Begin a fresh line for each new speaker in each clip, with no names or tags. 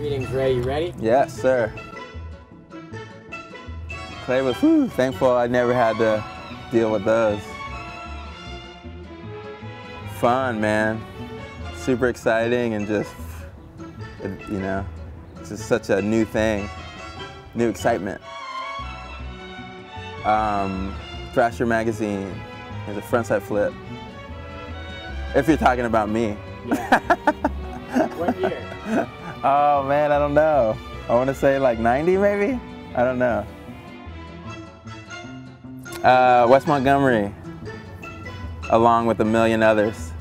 Greetings, Ray. You ready?
Yes, sir. Clay was whew, thankful I never had to deal with those. Fun, man. Super exciting and just, you know, just such a new thing, new excitement. Um, Thrasher magazine is a frontside flip. If you're talking about me.
Yeah. what year?
Oh man, I don't know. I want to say like 90 maybe? I don't know. Uh, Wes Montgomery, along with a million others.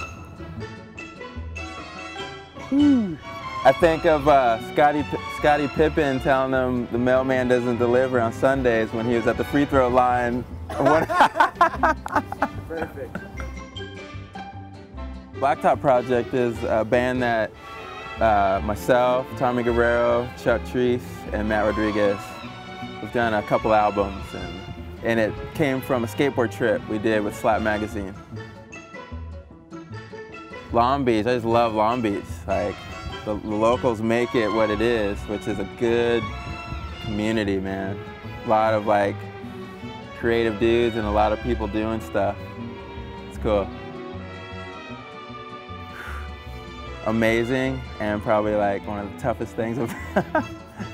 I think of uh, Scotty, Scottie Pippen telling them the mailman doesn't deliver on Sundays when he was at the free throw line.
Perfect.
Blacktop Project is a band that uh, myself, Tommy Guerrero, Chuck Treece, and Matt Rodriguez, we've done a couple albums, and, and it came from a skateboard trip we did with Slap Magazine. Long Beach, I just love Long Beach. Like, the, the locals make it what it is, which is a good community, man. A lot of like creative dudes and a lot of people doing stuff. It's cool. Amazing and probably like one of the toughest things I've,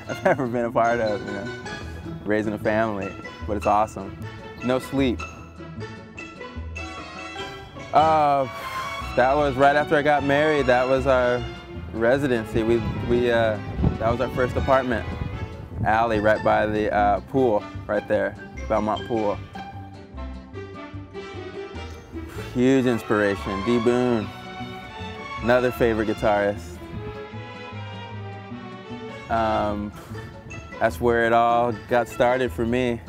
I've ever been a part of, you know. Raising a family, but it's awesome. No sleep. Uh, that was right after I got married. That was our residency. We, we, uh, that was our first apartment. Alley right by the uh, pool, right there, Belmont Pool. Huge inspiration, D Boon, another favorite guitarist. Um, that's where it all got started for me,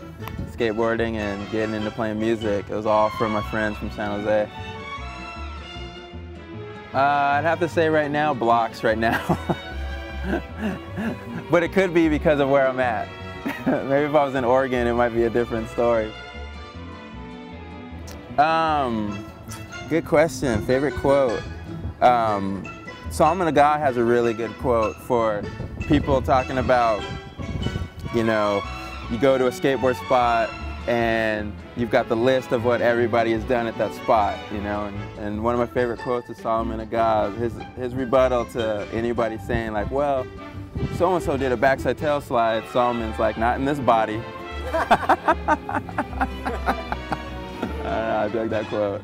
skateboarding and getting into playing music. It was all from my friends from San Jose. Uh, I'd have to say right now, blocks right now. but it could be because of where I'm at. Maybe if I was in Oregon, it might be a different story. Um, good question. Favorite quote. Um, Salman Agah has a really good quote for people talking about, you know, you go to a skateboard spot and you've got the list of what everybody has done at that spot, you know. And, and one of my favorite quotes is Salman Agah, his, his rebuttal to anybody saying like, well, so-and-so did a backside tail slide. Salman's like, not in this body. I, know, I dug that quote.